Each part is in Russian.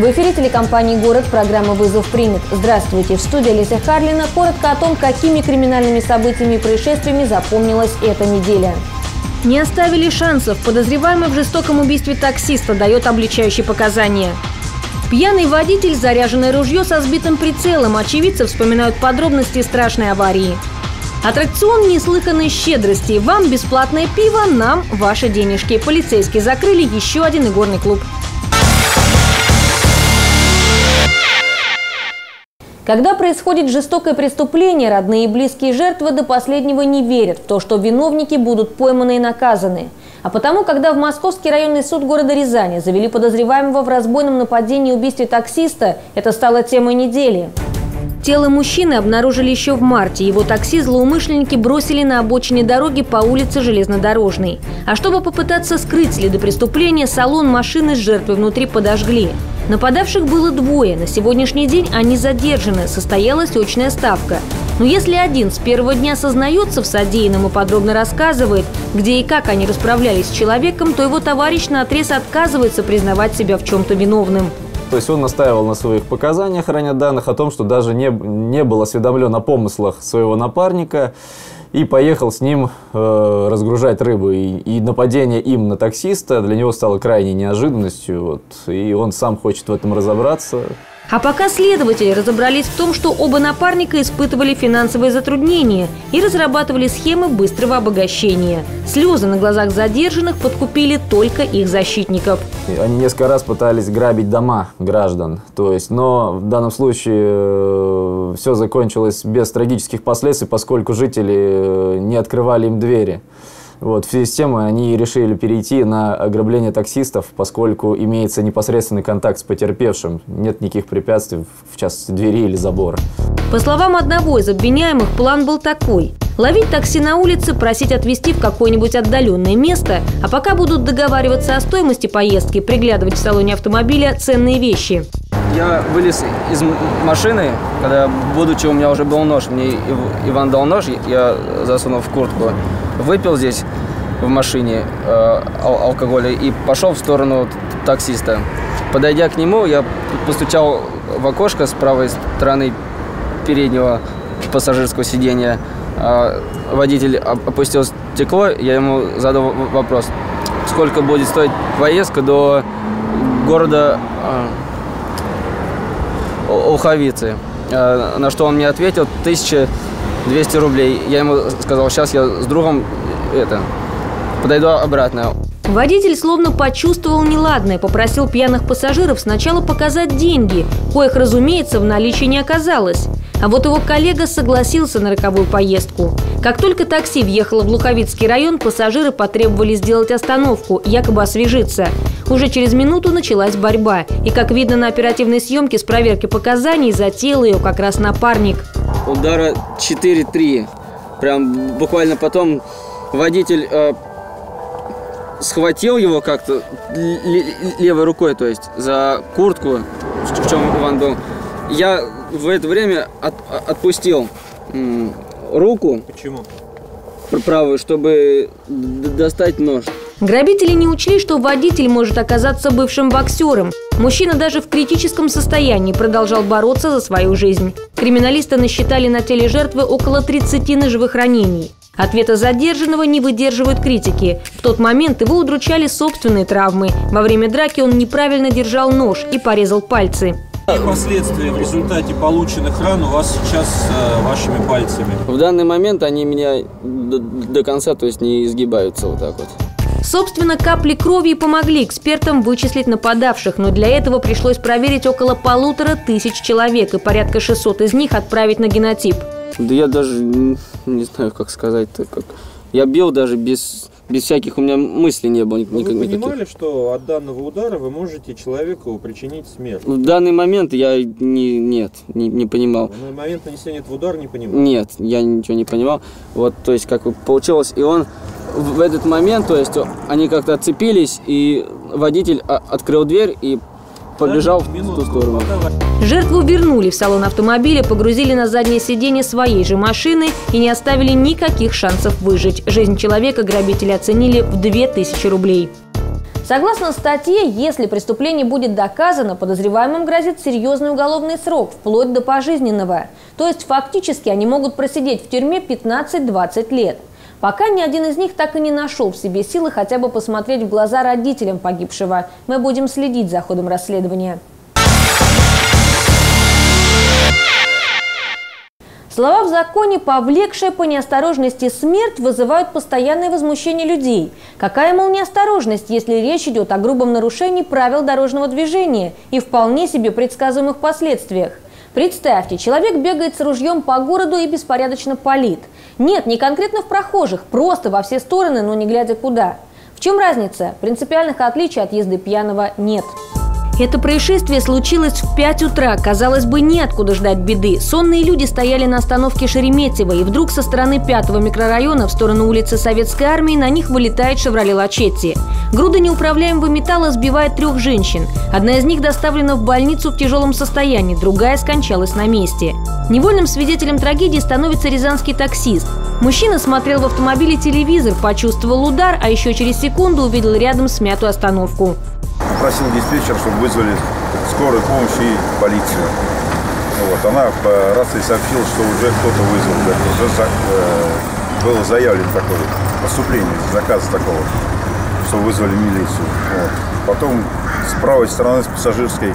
В эфире телекомпании «Город» программа «Вызов принят». Здравствуйте. В студии Лиза Харлина. Коротко о том, какими криминальными событиями и происшествиями запомнилась эта неделя. Не оставили шансов. Подозреваемый в жестоком убийстве таксиста дает обличающие показания. Пьяный водитель, заряженное ружье со сбитым прицелом. Очевидцы вспоминают подробности страшной аварии. Аттракцион неслыханной щедрости. Вам бесплатное пиво, нам ваши денежки. Полицейские закрыли еще один игорный клуб. Когда происходит жестокое преступление, родные и близкие жертвы до последнего не верят в то, что виновники будут пойманы и наказаны. А потому, когда в Московский районный суд города Рязани завели подозреваемого в разбойном нападении и убийстве таксиста, это стало темой недели. Тело мужчины обнаружили еще в марте. Его такси злоумышленники бросили на обочине дороги по улице Железнодорожной. А чтобы попытаться скрыть следы преступления, салон машины с жертвой внутри подожгли. Нападавших было двое. На сегодняшний день они задержаны. Состоялась очная ставка. Но если один с первого дня сознается в содеянном и подробно рассказывает, где и как они расправлялись с человеком, то его товарищ на отрез отказывается признавать себя в чем-то виновным. То есть он настаивал на своих показаниях, ранее данных, о том, что даже не, не был осведомлен о помыслах своего напарника и поехал с ним э, разгружать рыбу. И, и нападение им на таксиста для него стало крайней неожиданностью. Вот, и он сам хочет в этом разобраться. А пока следователи разобрались в том, что оба напарника испытывали финансовые затруднения и разрабатывали схемы быстрого обогащения. Слезы на глазах задержанных подкупили только их защитников. Они несколько раз пытались грабить дома граждан. То есть, но в данном случае э, все закончилось без трагических последствий, поскольку жители э, не открывали им двери. Вот, в связи с тем они решили перейти на ограбление таксистов, поскольку имеется непосредственный контакт с потерпевшим. Нет никаких препятствий, в частности, двери или забора. По словам одного из обвиняемых, план был такой. Ловить такси на улице, просить отвезти в какое-нибудь отдаленное место, а пока будут договариваться о стоимости поездки, приглядывать в салоне автомобиля ценные вещи. Я вылез из машины, когда, будучи у меня уже был нож, мне Иван дал нож, я засунул в куртку, выпил здесь в машине э, ал алкоголя и пошел в сторону таксиста. Подойдя к нему, я постучал в окошко с правой стороны переднего пассажирского сиденья. Э, водитель опустил стекло, я ему задал вопрос, сколько будет стоить поездка до города э, Улховицы. Э, на что он мне ответил, 1200 рублей. Я ему сказал, сейчас я с другом это, подойду обратно. Водитель словно почувствовал неладное, попросил пьяных пассажиров сначала показать деньги, коих, разумеется, в наличии не оказалось. А вот его коллега согласился на роковую поездку. Как только такси въехало в Луховицкий район, пассажиры потребовали сделать остановку, якобы освежиться. Уже через минуту началась борьба. И, как видно на оперативной съемке с проверки показаний, затеял ее как раз напарник. Удара 4-3. Прям буквально потом водитель э, схватил его как-то левой рукой, то есть за куртку, в чем Иван был. Я в это время от, отпустил руку. Почему? Правую, чтобы достать нож. Грабители не учли, что водитель может оказаться бывшим боксером. Мужчина даже в критическом состоянии продолжал бороться за свою жизнь. Криминалисты насчитали на теле жертвы около 30 ножевых ранений. Ответа задержанного не выдерживают критики. В тот момент его удручали собственные травмы. Во время драки он неправильно держал нож и порезал пальцы. Какие последствия в результате полученных ран у вас сейчас э, вашими пальцами? В данный момент они меня до, до конца, то есть не изгибаются вот так вот. Собственно, капли крови помогли экспертам вычислить нападавших, но для этого пришлось проверить около полутора тысяч человек и порядка 600 из них отправить на генотип. Да я даже не знаю, как сказать-то. Как... Я бил даже без, без всяких, у меня мыслей не было никаких. Вы понимали, что от данного удара вы можете человеку причинить смерть? В данный момент я не, нет, не, не понимал. В данный момент нанесения этого удара не понимал? Нет, я ничего не понимал. Вот, то есть, как получилось, и он в этот момент, то есть, они как-то отцепились, и водитель открыл дверь и побежал в ту сторону. Жертву вернули в салон автомобиля, погрузили на заднее сиденье своей же машины и не оставили никаких шансов выжить. Жизнь человека грабители оценили в 2000 рублей. Согласно статье, если преступление будет доказано, подозреваемым грозит серьезный уголовный срок, вплоть до пожизненного. То есть фактически они могут просидеть в тюрьме 15-20 лет. Пока ни один из них так и не нашел в себе силы хотя бы посмотреть в глаза родителям погибшего. Мы будем следить за ходом расследования. Слова в законе, повлекшие по неосторожности смерть, вызывают постоянное возмущение людей. Какая, мол, неосторожность, если речь идет о грубом нарушении правил дорожного движения и вполне себе предсказуемых последствиях? Представьте, человек бегает с ружьем по городу и беспорядочно палит. Нет, не конкретно в прохожих, просто во все стороны, но не глядя куда. В чем разница? Принципиальных отличий от езды пьяного нет. Это происшествие случилось в 5 утра. Казалось бы, неоткуда ждать беды. Сонные люди стояли на остановке Шереметьево, и вдруг со стороны 5 микрорайона в сторону улицы Советской Армии на них вылетает «Шевроле Лачетти». Груда неуправляемого металла сбивает трех женщин. Одна из них доставлена в больницу в тяжелом состоянии, другая скончалась на месте. Невольным свидетелем трагедии становится рязанский таксист. Мужчина смотрел в автомобиле телевизор, почувствовал удар, а еще через секунду увидел рядом смятую остановку попросил диспетчер, чтобы вызвали скорую помощь и полицию. Вот, она по рации сообщила, что уже кто-то вызвал, уже за, э, было заявлено такое поступление, заказ такого, что вызвали милицию. Вот. Потом с правой стороны, с пассажирской,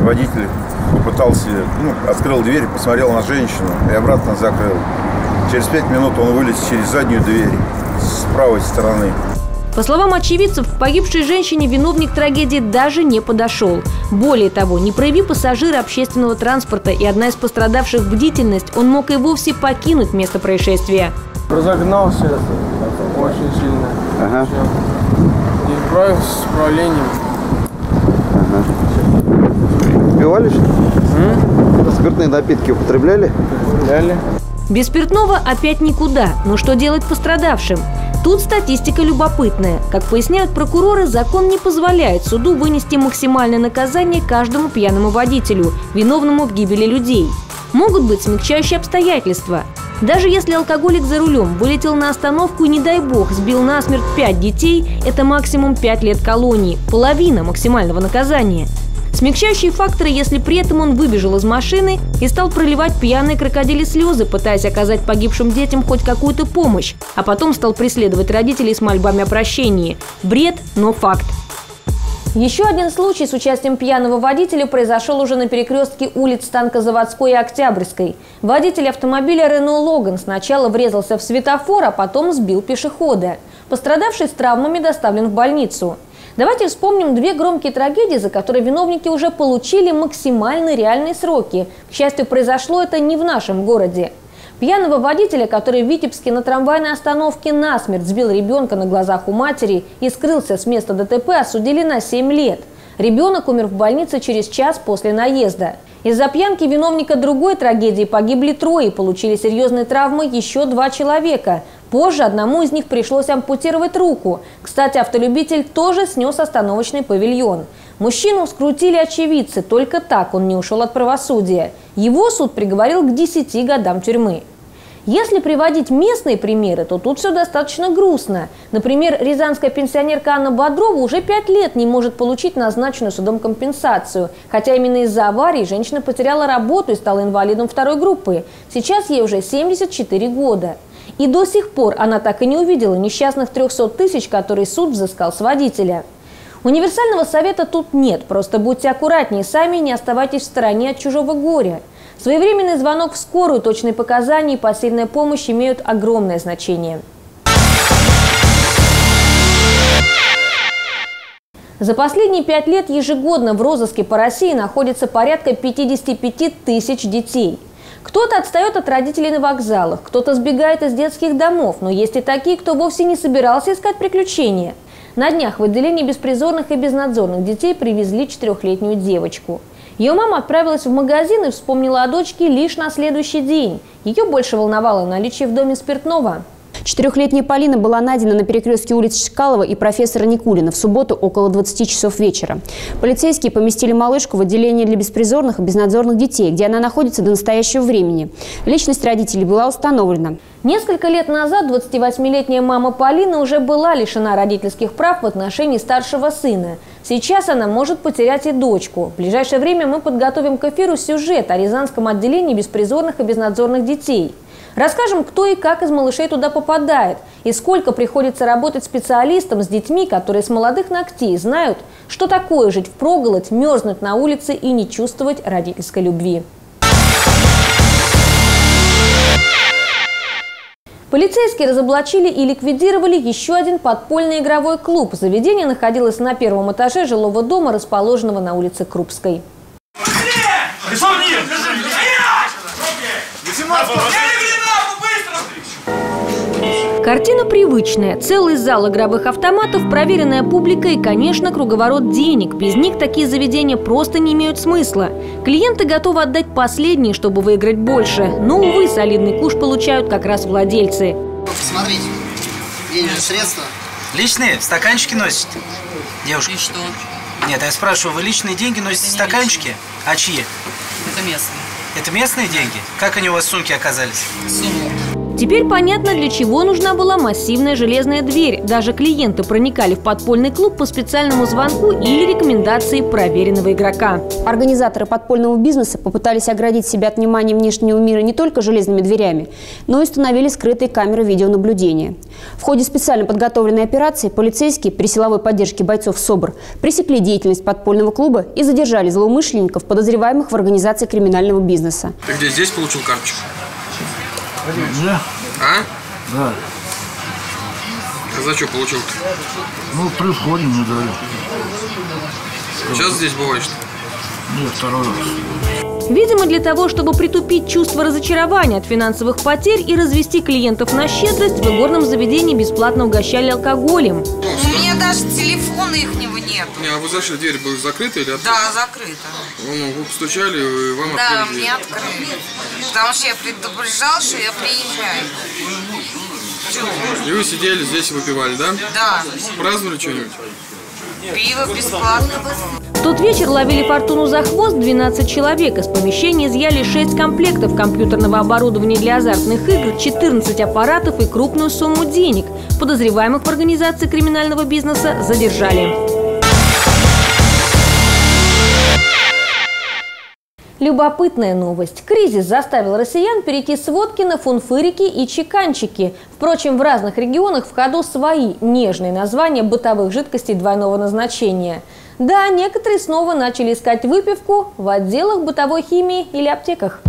водитель попытался, ну, открыл дверь, посмотрел на женщину и обратно закрыл. Через пять минут он вылез через заднюю дверь с правой стороны. По словам очевидцев, погибшей женщине виновник трагедии даже не подошел. Более того, не проявив пассажира общественного транспорта и одна из пострадавших бдительность, он мог и вовсе покинуть место происшествия. Разогнался очень сильно. Ага. И справился с управлением. Ага. Убивали что Спиртные напитки употребляли? Употребляли. Без спиртного опять никуда. Но что делать пострадавшим? Тут статистика любопытная. Как поясняют прокуроры, закон не позволяет суду вынести максимальное наказание каждому пьяному водителю, виновному в гибели людей. Могут быть смягчающие обстоятельства. Даже если алкоголик за рулем вылетел на остановку и, не дай бог, сбил насмерть пять детей, это максимум пять лет колонии, половина максимального наказания – Смягчающие факторы, если при этом он выбежал из машины и стал проливать пьяные крокодили слезы, пытаясь оказать погибшим детям хоть какую-то помощь, а потом стал преследовать родителей с мольбами о прощении. Бред, но факт. Еще один случай с участием пьяного водителя произошел уже на перекрестке улиц Станкозаводской и Октябрьской. Водитель автомобиля Рено Логан сначала врезался в светофор, а потом сбил пешехода. Пострадавший с травмами доставлен в больницу. Давайте вспомним две громкие трагедии, за которые виновники уже получили максимально реальные сроки. К счастью, произошло это не в нашем городе. Пьяного водителя, который в Витебске на трамвайной остановке насмерть сбил ребенка на глазах у матери и скрылся с места ДТП, осудили на 7 лет. Ребенок умер в больнице через час после наезда. Из-за пьянки виновника другой трагедии погибли трое и получили серьезные травмы еще два человека. Позже одному из них пришлось ампутировать руку. Кстати, автолюбитель тоже снес остановочный павильон. Мужчину скрутили очевидцы, только так он не ушел от правосудия. Его суд приговорил к 10 годам тюрьмы. Если приводить местные примеры, то тут все достаточно грустно. Например, рязанская пенсионерка Анна Бодрова уже пять лет не может получить назначенную судом компенсацию. Хотя именно из-за аварии женщина потеряла работу и стала инвалидом второй группы. Сейчас ей уже 74 года. И до сих пор она так и не увидела несчастных 300 тысяч, которые суд взыскал с водителя. Универсального совета тут нет, просто будьте аккуратнее сами и не оставайтесь в стороне от чужого горя. Своевременный звонок в скорую, точные показания и посильная помощь имеют огромное значение. За последние пять лет ежегодно в розыске по России находится порядка 55 тысяч детей – кто-то отстает от родителей на вокзалах, кто-то сбегает из детских домов, но есть и такие, кто вовсе не собирался искать приключения. На днях в отделении беспризорных и безнадзорных детей привезли четырехлетнюю девочку. Ее мама отправилась в магазин и вспомнила о дочке лишь на следующий день. Ее больше волновало наличие в доме спиртного. Четырехлетняя Полина была найдена на перекрестке улиц Шкалова и профессора Никулина в субботу около 20 часов вечера. Полицейские поместили малышку в отделение для беспризорных и безнадзорных детей, где она находится до настоящего времени. Личность родителей была установлена. Несколько лет назад 28-летняя мама Полина уже была лишена родительских прав в отношении старшего сына. Сейчас она может потерять и дочку. В ближайшее время мы подготовим к эфиру сюжет о Рязанском отделении беспризорных и безнадзорных детей. Расскажем, кто и как из малышей туда попадает, и сколько приходится работать специалистам с детьми, которые с молодых ногтей знают, что такое жить в проголодь, мерзнуть на улице и не чувствовать родительской любви. Полицейские разоблачили и ликвидировали еще один подпольный игровой клуб. Заведение находилось на первом этаже жилого дома, расположенного на улице Крупской. Картина привычная. Целый зал игровых автоматов, проверенная публика и, конечно, круговорот денег. Без них такие заведения просто не имеют смысла. Клиенты готовы отдать последние, чтобы выиграть больше. Но, увы, солидный куш получают как раз владельцы. Смотрите, денежные средства. Личные? Стаканчики носите? Девушка. И что? Нет, я спрашиваю, вы личные деньги носите в стаканчики? Личные. А чьи? Это местные. Это местные деньги? Как они у вас в сумке оказались? Сумма. Теперь понятно, для чего нужна была массивная железная дверь. Даже клиенты проникали в подпольный клуб по специальному звонку или рекомендации проверенного игрока. Организаторы подпольного бизнеса попытались оградить себя от внимания внешнего мира не только железными дверями, но и установили скрытые камеры видеонаблюдения. В ходе специально подготовленной операции полицейские при силовой поддержке бойцов СОБР пресекли деятельность подпольного клуба и задержали злоумышленников, подозреваемых в организации криминального бизнеса. Ты где здесь получил карточку? Да. А? Да. А за что получил -то? Ну, при входе мне дали. Сейчас здесь бываешь? Нет, второй раз. Видимо, для того, чтобы притупить чувство разочарования от финансовых потерь и развести клиентов на щедрость, в игорном заведении бесплатно угощали алкоголем. У меня даже телефона ихнего нет. Не, а вы зашли, дверь была закрыта или открыта? Да, закрыта. Ну, вы постучали, и вам Да, открыли мне открыли. Потому что я предупреждал, что я приезжаю. И вы сидели здесь и выпивали, да? Да. Праздновали что-нибудь? Пиво бесплатно. В тот вечер ловили фортуну за хвост 12 человек. Из помещения изъяли 6 комплектов компьютерного оборудования для азартных игр, 14 аппаратов и крупную сумму денег. Подозреваемых в организации криминального бизнеса задержали. Любопытная новость. Кризис заставил россиян перейти с водки на фунфырики и чеканчики. Впрочем, в разных регионах в ходу свои нежные названия бытовых жидкостей двойного назначения. Да, некоторые снова начали искать выпивку в отделах бытовой химии или аптеках.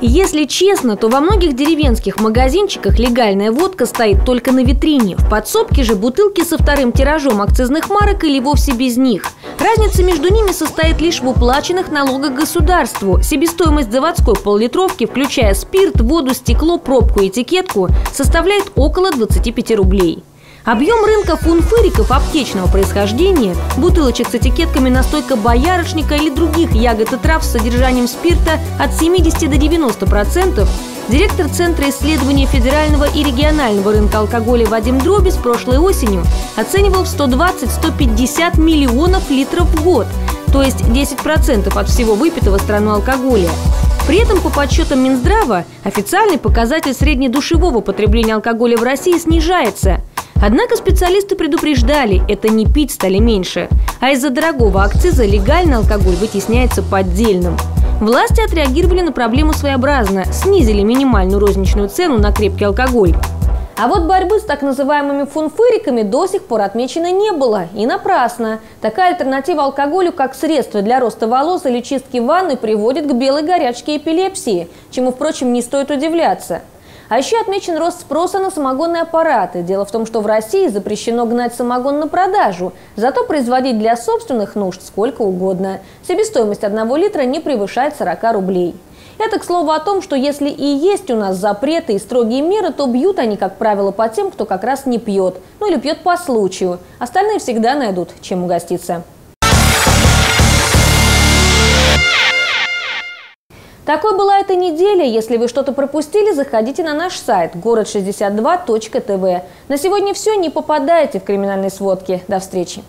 Если честно, то во многих деревенских магазинчиках легальная водка стоит только на витрине. В подсобке же бутылки со вторым тиражом акцизных марок или вовсе без них. Разница между ними состоит лишь в уплаченных налогах государству. Себестоимость заводской поллитровки, включая спирт, воду, стекло, пробку и этикетку, составляет около 25 рублей. Объем рынка фунфыриков аптечного происхождения, бутылочек с этикетками настойка боярышника или других ягод и трав с содержанием спирта от 70 до 90 процентов, директор Центра исследования федерального и регионального рынка алкоголя Вадим Дробис прошлой осенью оценивал в 120-150 миллионов литров в год, то есть 10% от всего выпитого страну алкоголя. При этом, по подсчетам Минздрава, официальный показатель среднедушевого потребления алкоголя в России снижается – Однако специалисты предупреждали, это не пить стали меньше, а из-за дорогого акциза легальный алкоголь вытесняется поддельным. Власти отреагировали на проблему своеобразно, снизили минимальную розничную цену на крепкий алкоголь. А вот борьбы с так называемыми фунфыриками до сих пор отмечено не было. И напрасно. Такая альтернатива алкоголю как средство для роста волос или чистки ванны приводит к белой горячке эпилепсии, чему, впрочем, не стоит удивляться. А еще отмечен рост спроса на самогонные аппараты. Дело в том, что в России запрещено гнать самогон на продажу, зато производить для собственных нужд сколько угодно. Себестоимость одного литра не превышает 40 рублей. Это, к слову, о том, что если и есть у нас запреты и строгие меры, то бьют они, как правило, по тем, кто как раз не пьет. Ну или пьет по случаю. Остальные всегда найдут, чем угоститься. Такой была эта неделя. Если вы что-то пропустили, заходите на наш сайт город62.тв. На сегодня все. Не попадайте в криминальные сводки. До встречи.